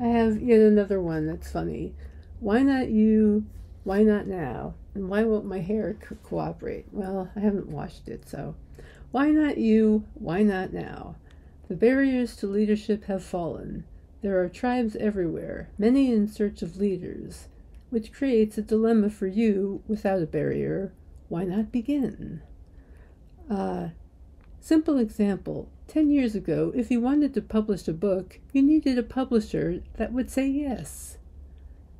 I have yet another one that's funny. Why not you? Why not now? And why won't my hair co- cooperate? Well, I haven't washed it, so. Why not you? Why not now? The barriers to leadership have fallen. There are tribes everywhere, many in search of leaders, which creates a dilemma for you without a barrier. Why not begin? Uh, simple example 10 years ago, if you wanted to publish a book, you needed a publisher that would say yes.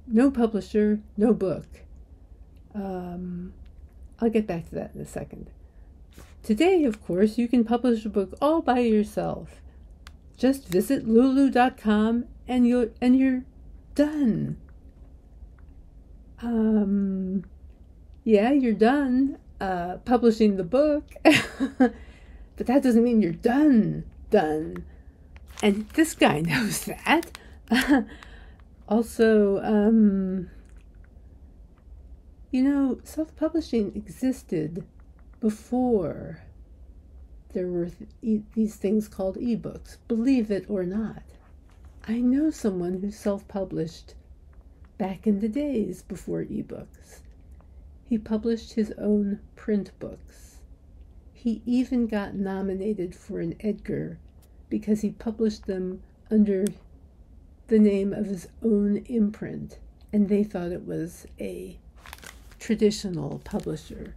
No publisher, no book. Um, I'll get back to that in a second. Today, of course, you can publish a book all by yourself. Just visit lulu.com and you're and you're done. Um, yeah, you're done uh, publishing the book, but that doesn't mean you're done. Done, and this guy knows that. also, um, you know, self-publishing existed before there were th- these things called ebooks, believe it or not. I know someone who self published back in the days before ebooks. He published his own print books. He even got nominated for an Edgar because he published them under the name of his own imprint, and they thought it was a traditional publisher.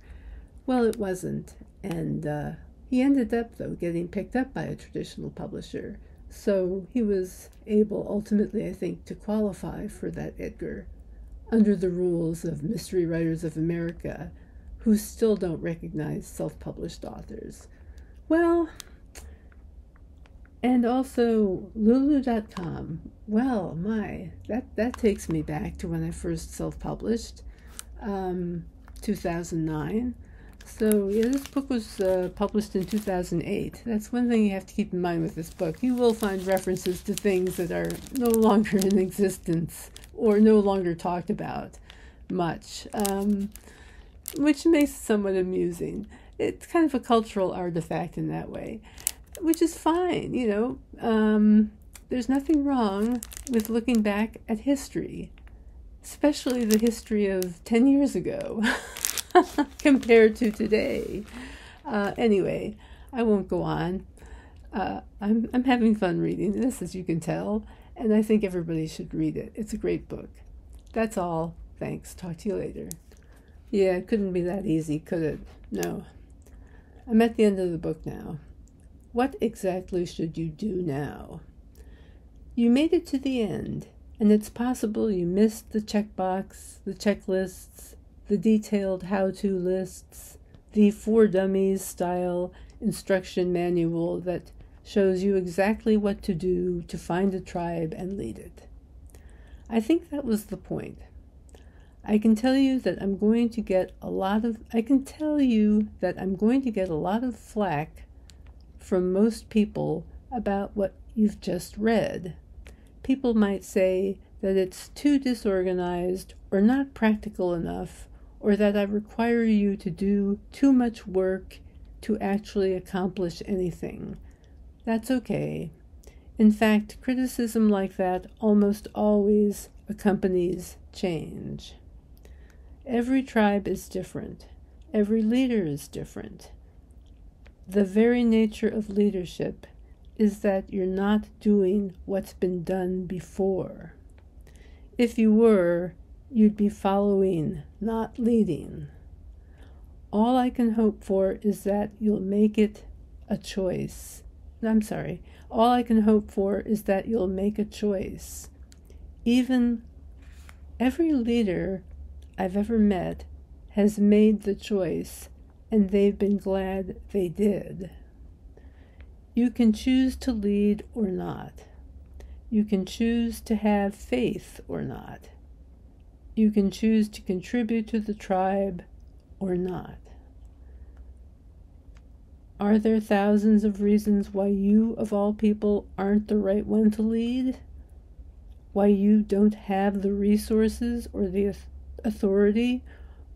Well, it wasn't, and uh, he ended up, though, getting picked up by a traditional publisher. So he was able, ultimately, I think, to qualify for that Edgar under the rules of Mystery Writers of America, who still don't recognize self published authors. Well, and also lulu.com. Well, my, that, that takes me back to when I first self published, um, 2009. So, yeah, this book was uh, published in 2008. That's one thing you have to keep in mind with this book. You will find references to things that are no longer in existence or no longer talked about much, um, which makes it somewhat amusing. It's kind of a cultural artifact in that way, which is fine, you know. Um, there's nothing wrong with looking back at history, especially the history of 10 years ago. compared to today. Uh, anyway, I won't go on. Uh, I'm, I'm having fun reading this, as you can tell, and I think everybody should read it. It's a great book. That's all. Thanks. Talk to you later. Yeah, it couldn't be that easy, could it? No. I'm at the end of the book now. What exactly should you do now? You made it to the end, and it's possible you missed the checkbox, the checklists, the detailed how to lists, the for dummies style instruction manual that shows you exactly what to do to find a tribe and lead it. I think that was the point. I can tell you that I'm going to get a lot of I can tell you that I'm going to get a lot of flack from most people about what you've just read. People might say that it's too disorganized or not practical enough or that I require you to do too much work to actually accomplish anything. That's okay. In fact, criticism like that almost always accompanies change. Every tribe is different. Every leader is different. The very nature of leadership is that you're not doing what's been done before. If you were, you'd be following, not leading. All I can hope for is that you'll make it a choice. I'm sorry. All I can hope for is that you'll make a choice. Even every leader I've ever met has made the choice, and they've been glad they did. You can choose to lead or not. You can choose to have faith or not. You can choose to contribute to the tribe or not. Are there thousands of reasons why you, of all people, aren't the right one to lead? Why you don't have the resources or the authority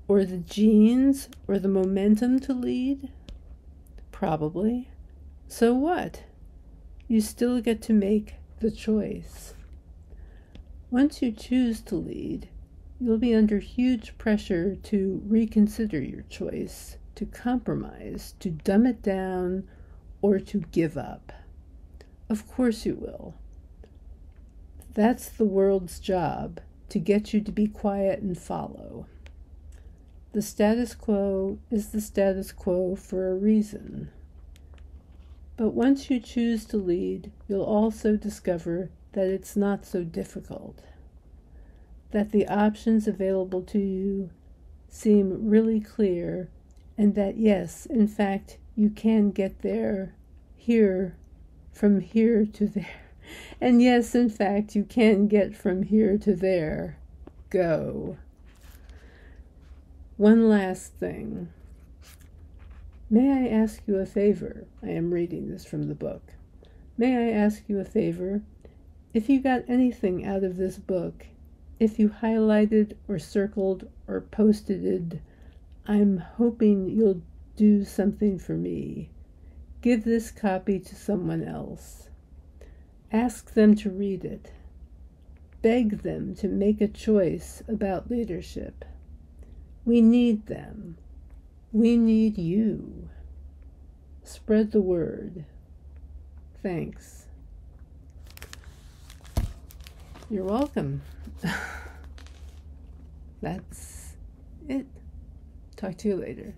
or the genes or the momentum to lead? Probably. So what? You still get to make the choice. Once you choose to lead, you'll be under huge pressure to reconsider your choice, to compromise, to dumb it down, or to give up. Of course you will. That's the world's job to get you to be quiet and follow. The status quo is the status quo for a reason. But once you choose to lead, you'll also discover that it's not so difficult, that the options available to you seem really clear, and that yes, in fact, you can get there, here, from here to there. And yes, in fact, you can get from here to there. Go. One last thing. May I ask you a favor? I am reading this from the book. May I ask you a favor? If you got anything out of this book, if you highlighted or circled or posted it, I'm hoping you'll do something for me. Give this copy to someone else. Ask them to read it. Beg them to make a choice about leadership. We need them. We need you. Spread the word. Thanks. You're welcome. That's it. Talk to you later.